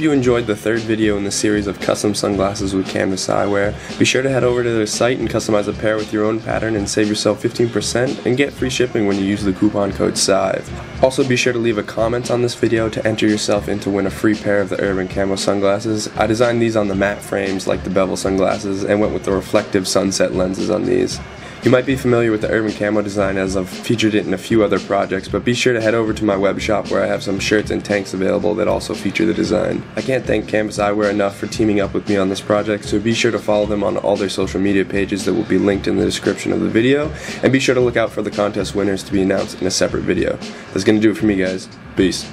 Hope you enjoyed the third video in the series of custom sunglasses with Canvas Eyewear. Be sure to head over to their site and customize a pair with your own pattern and save yourself 15% and get free shipping when you use the coupon code SIVE. Also be sure to leave a comment on this video to enter yourself in to win a free pair of the Urban Camo sunglasses. I designed these on the matte frames like the bevel sunglasses and went with the reflective sunset lenses on these. You might be familiar with the Urban Camo design as I've featured it in a few other projects, but be sure to head over to my web shop where I have some shirts and tanks available that also feature the design. I can't thank Canvas Eyewear enough for teaming up with me on this project, so be sure to follow them on all their social media pages that will be linked in the description of the video, and be sure to look out for the contest winners to be announced in a separate video. That's to do it for me guys. Peace.